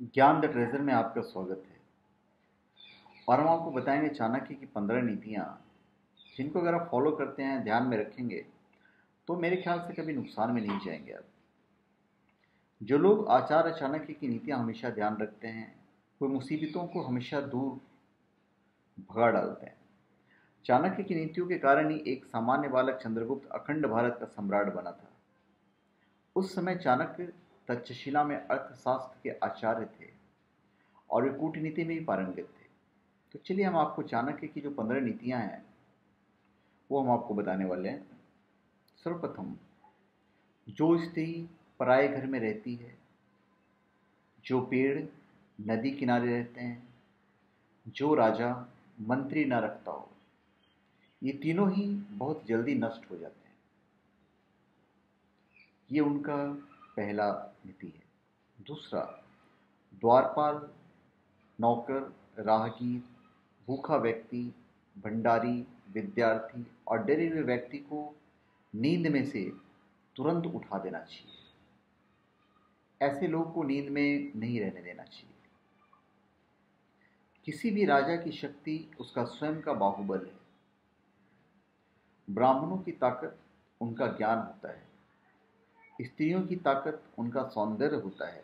ज्ञान the treasure में आपका स्वागत है। और हम आपको बताएँगे चाणक्य की पंद्रह नीतियाँ, जिनको अगर आप फॉलो करते हैं, ध्यान में रखेंगे तो मेरे ख्याल से कभी नुकसान में नहीं जाएँगे आप। जो लोग आचार्य चाणक्य की नीतियाँ हमेशा ध्यान रखते हैं, वो मुसीबतों को हमेशा दूर, भगा डालते हैं। चाणक्य की नीतियों के कारण ही एक सामान्य बालक चंद्रगुप्त अखंड भारत का सम्राट बना था। उस समय चाणक्य तक्षशिला में अर्थशास्त्र के आचार्य थे और वे कूटनीति में भी पारंगत थे। तो चलिए हम आपको चाणक्य की जो पंद्रह नीतियाँ हैं, वो हम आपको बताने वाले हैं। सर्वप्रथम, जो स्त्री पराए घर में रहती है, जो पेड़ नदी किनारे रहते हैं, जो राजा मंत्री न रखता हो, ये तीनों ही बहुत जल्दी नष्ट हो जाते हैं। ये उनका पहला नीति है। दूसरा, द्वारपाल, नौकर, राहगीर, भूखा व्यक्ति, भंडारी, विद्यार्थी और डरे हुए व्यक्ति को नींद में से तुरंत उठा देना चाहिए। ऐसे लोग को नींद में नहीं रहने देना चाहिए। किसी भी राजा की शक्ति उसका स्वयं का बाहुबल है। ब्राह्मणों की ताकत उनका ज्ञान होता है। स्त्रियों की ताकत उनका सौंदर्य होता है,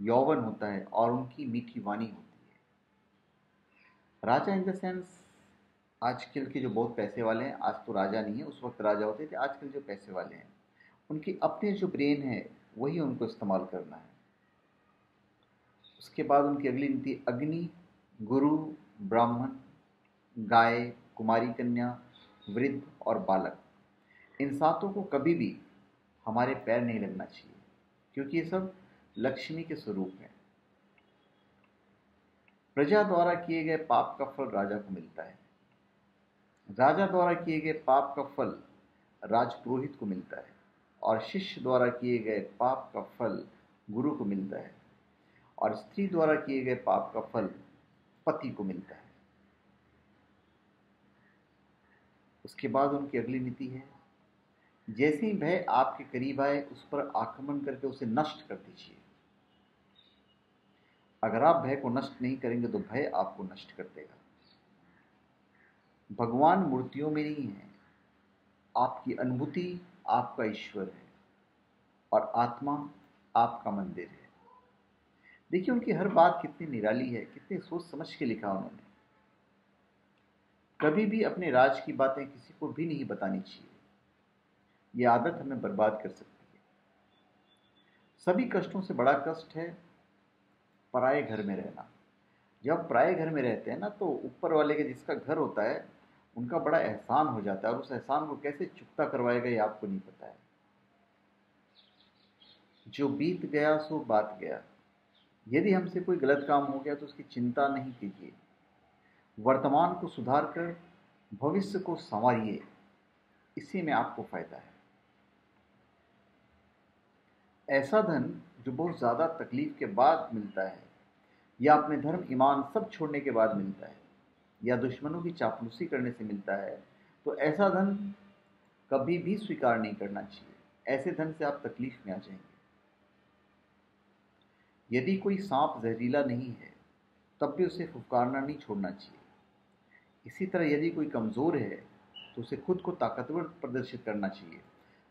यौवन होता है और उनकी मीठी वाणी होती है। राजा इन द सेंस आजकल के जो बहुत पैसे वाले हैं, आज तो राजा नहीं है, उस वक्त राजा होते थे, आजकल जो पैसे वाले हैं, उनकी अपने जो ब्रेन है, वही उनको इस्तेमाल करना है। उसके बाद उनकी अगली नीति, अग्नि, गुरु, ब्राह्मण, गाय, कुमारी कन्या, वृद्ध और बालक। इन सातों को कभी भी हमारे पैर नहीं लगना चाहिए, क्योंकि ये सब लक्ष्मी के स्वरूप हैं। प्रजा द्वारा किए गए पाप का फल राजा को मिलता है। राजा द्वारा किए गए पाप का फल राजपुरोहित को मिलता है, और शिष्य द्वारा किए गए पाप का फल गुरु को मिलता है, और स्त्री द्वारा किए गए पाप का फल पति को मिलता है। उसके बाद उनकी अगली नीति है जैसे ही भय आपके करीब आए, उस पर आक्रमण करके उसे नष्ट कर दीजिए। अगर आप भय को नष्ट नहीं करेंगे तो भय आपको नष्ट कर देगा। भगवान मूर्तियों में नहीं है। आपकी अनुभूति आपका ईश्वर है और आत्मा आपका मंदिर है। देखिए, उनकी हर बात कितनी निराली है, कितनी सोच समझ के लिखा उन्होंने। कभी भी अपने राज की बातें किसी को भी नहीं बतानी चाहिए। ये आदत हमें बर्बाद कर सकती है। सभी कष्टों से बड़ा कष्ट है पराए घर में रहना। जब पराए घर में रहते हैं ना तो ऊपर वाले के जिसका घर होता है, उनका बड़ा एहसान हो जाता है और उस एहसान को कैसे चुकता करवाएगा ये आपको नहीं पता है। जो बीत गया, सो बात गया। यदि हमसे कोई गलत काम हो गया तो उसकी चिंता नहीं कीजिए। वर्तमान को सुधार कर, भविष्य को संवारिए। इसी में आपको फ़ायदा है। ऐसा धन जो बहुत ज़्यादा तकलीफ़ के बाद मिलता है, या अपने धर्म ईमान सब छोड़ने के बाद मिलता है, या दुश्मनों की चापलूसी करने से मिलता है तो ऐसा धन कभी भी स्वीकार नहीं करना चाहिए। ऐसे धन से आप तकलीफ़ में आ जाएँगे। यदि कोई सांप जहरीला नहीं है, तब भी उसे फुफकारना नहीं छोड़ना चाहिए। इसी तरह यदि कोई कमज़ोर है तो उसे खुद को ताकतवर प्रदर्शित करना चाहिए।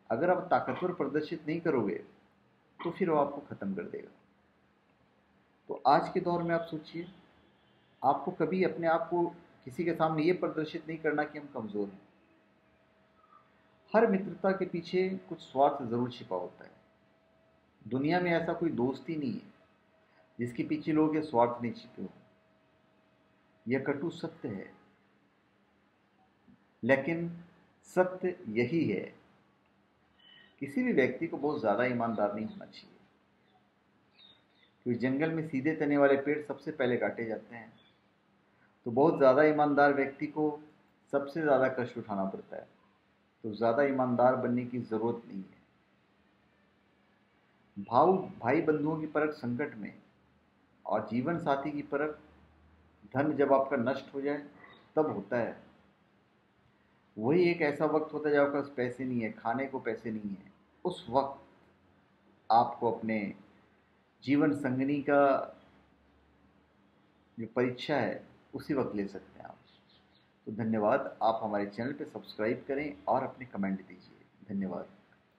अगर आप ताकतवर प्रदर्शित नहीं करोगे तो फिर वो आपको ख़त्म कर देगा। तो आज के दौर में आप सोचिए, आपको कभी अपने आप को किसी के सामने ये प्रदर्शित नहीं करना कि हम कमज़ोर हैं। हर मित्रता के पीछे कुछ स्वार्थ ज़रूर छिपा होता है। दुनिया में ऐसा कोई दोस्त नहीं है, जिसके पीछे लोग ये स्वार्थ नहीं छिपे हो। यह कटु सत्य है, लेकिन सत्य यही है किसी भी व्यक्ति को बहुत ज़्यादा ईमानदार नहीं होना चाहिए। क्योंकि जंगल में सीधे तने वाले पेड़ सबसे पहले काटे जाते हैं। तो बहुत ज़्यादा ईमानदार व्यक्ति को सबसे ज़्यादा कष्ट उठाना पड़ता है। तो ज़्यादा ईमानदार बनने की ज़रूरत नहीं है। भाव, भाई बंधुओं की परख संकट में और जीवन साथी की परख, धन जब आपका नष्ट हो जाए, तब होता है। वही एक ऐसा वक्त होता है जब आपके पास पैसे नहीं है, खाने को पैसे नहीं है। उस वक्त आपको अपने जीवन संगनी का जो परीक्षा है, उसी वक्त ले सकते हैं आप। तो धन्यवाद, आप हमारे चैनल पे सब्सक्राइब करें और अपने कमेंट दीजिए। धन्यवाद।